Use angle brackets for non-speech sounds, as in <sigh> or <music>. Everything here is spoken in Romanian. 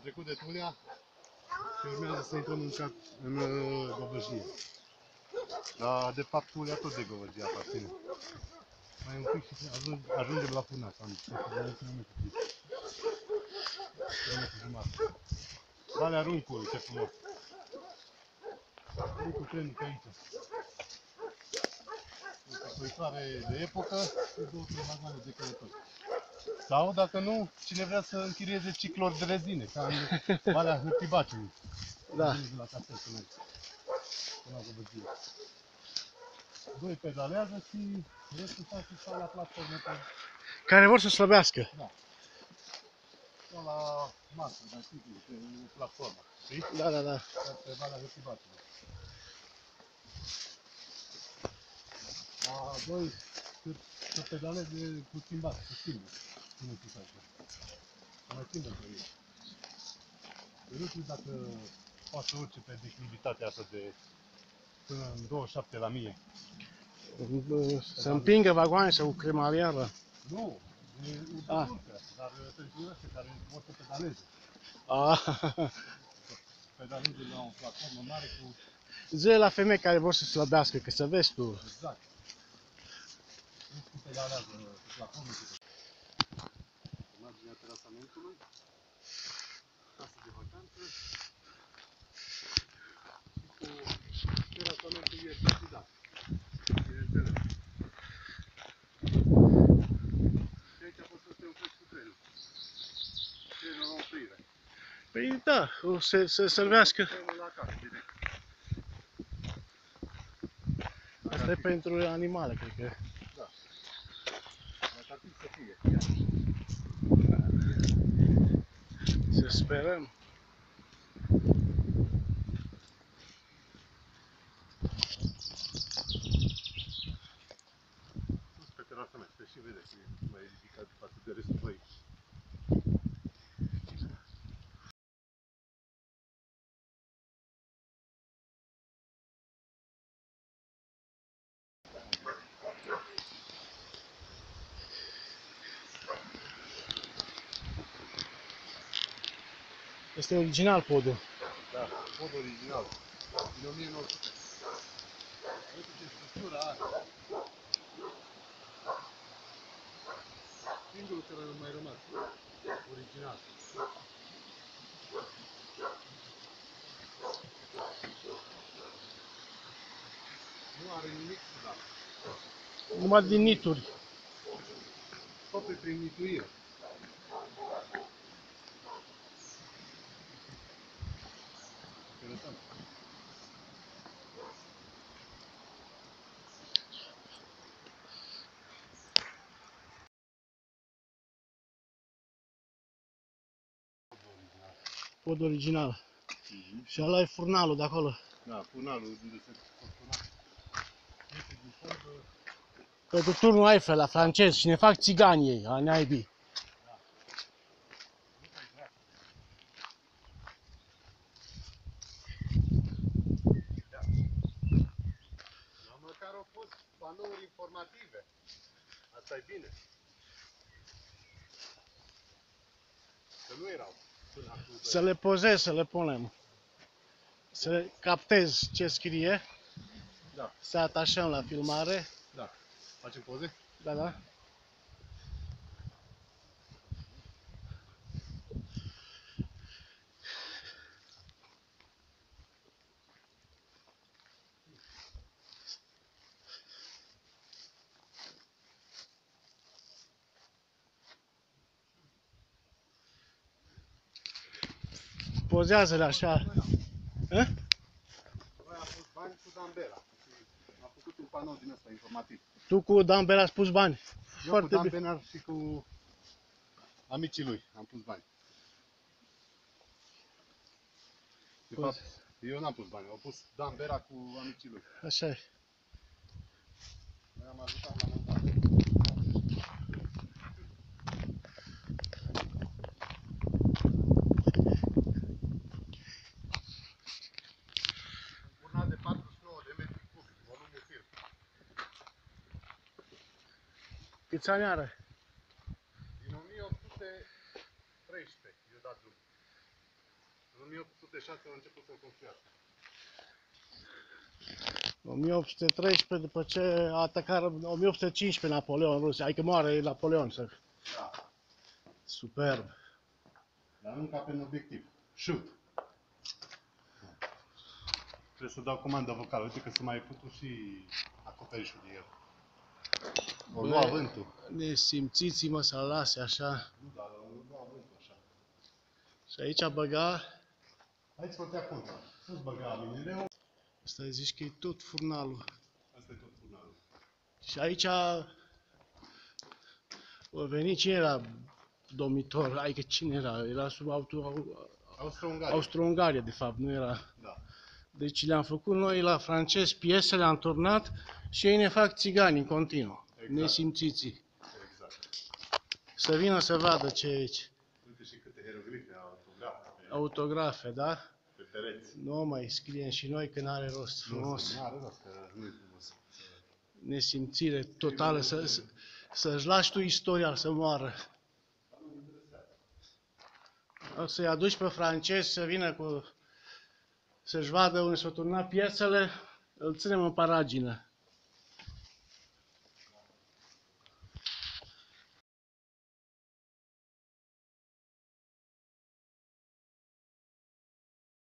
Am trecut de Tulea și urmează să intrăm în, cat, în uh, Gobăjnie. Dar de fapt Tulea tot de Gobăjnie aparține. Mai un pic și ajung, ajungem la Funac, am 100 km. Kilometru jumătate. Valea Runcului, ce frumos. Vin cu trenul pe aici. Închisoitoare de epocă și două, trei vagoane de călători. Sau, dacă nu, cine vrea să închirieze ciclori de rezine, ca în <laughs> Valea Hârtibaciului. Da. De la castel până aici. Până la Gobăgie. Doi pedalează și restul stau și stau la platformă pe Care vor să slăbească. stau la masă, la tipul, pe platformă. Știi? Da, da, da. Pe Valea Hârtibaciului. La doi, să, să pedaleze cu schimbat, cu schimbul. Cum îi spus așa. Să mai schimbă pe ei. Eu nu știu dacă poate să urce pe declivitatea asta de până în 27 la mie. Să împingă vagoane sau cu cremalieră. Nu, e Ah. urcă, dar pentru ăștia care vor să pedaleze. Ah. <laughs> Pedaleze la o platformă mare cu Zi la femei care vor să slăbească, că să vezi tu. exact. Nu cum pedalează cu platformă cu Imaginea terasamentului. Casă de vacanță. Și cu terasamentul ierticidat. Bineînțeles. Și aici poți să te oprești cu trenul. Trenul la oprire. Păi da, o să se servească. Trenul la acasă, direct. Asta e pentru animale, cred că. Dacă ar fi să fie. Să sperăm. sus pe terasa mea, se și vede că e mai ridicat față de restul băii. Este original podul. Da, pod original. Din 1900. Uite ce structură are. Singurul care a mai rămas. Original. Nu are nimic ciudat. Numai din nituri. Totul e prin mituire. Pod original. Și ăla e furnalul de acolo. Da, funalul unde se furtuna. Este din fond, Pentru turnul Eiffel la francez și ne fac țigani ei, a naibii. Dar măcar au pus panouri informative. Asta e bine. Că nu erau până acum. Să le pozez, să le punem. Să captez ce scrie, Da, să atașăm la filmare. da. Facem poze? Da, da. Pozează-le așa. Eh? Noi am pus bani cu Dambela. Și am făcut un panou din ăsta informativ. Tu cu Dan Bela ați pus bani. Eu Foarte cu Dan bine. Benar și cu amicii lui am pus bani. De Pus. fapt, eu n-am pus bani, au pus Dan Bera cu amicii lui. Așa e. Noi am ajutat la Câți ani are? Din 1813 eu dat drumul. 1806 au început să construiască. 1813, după ce a atacat 1815 Napoleon în Rusia, adică moare Napoleon. Să... Da. Superb. Dar nu ca pe un obiectiv. Shoot! Trebuie să dau comandă vocală. Uite că se mai putut și acoperișul de el. O lua vântul. Nesimțiți-mă să lase așa. Nu, dar o lua vântul așa. Și aici băga, Aici făcea contra. Sus băga minereu. asta zici că e tot furnalul. Asta e tot turnalul. Și aici a venit cine era domitor, adică cine era? Era sub auto, Austro-Ungaria. Austro-Ungaria, de fapt, nu era. Da. Deci le-am făcut noi la francezi piese, le-am turnat și ei ne fac țigani în continuu. Exact. Nesimțiții. Exact. Să vină să vadă ce e aici. Uite și câte hieroglife autografe pe, Autografe, da? pe pereți. Nu mai scriem și noi că n-are rost. Frumos. Nu are rost, că nu e frumos. Nesimțire totală. Să, să, să-și lași tu istoria să moară. O să-i aduci pe francezi să vină cu... să-și vadă unde s-au turnat piesele, îl ținem în paragină.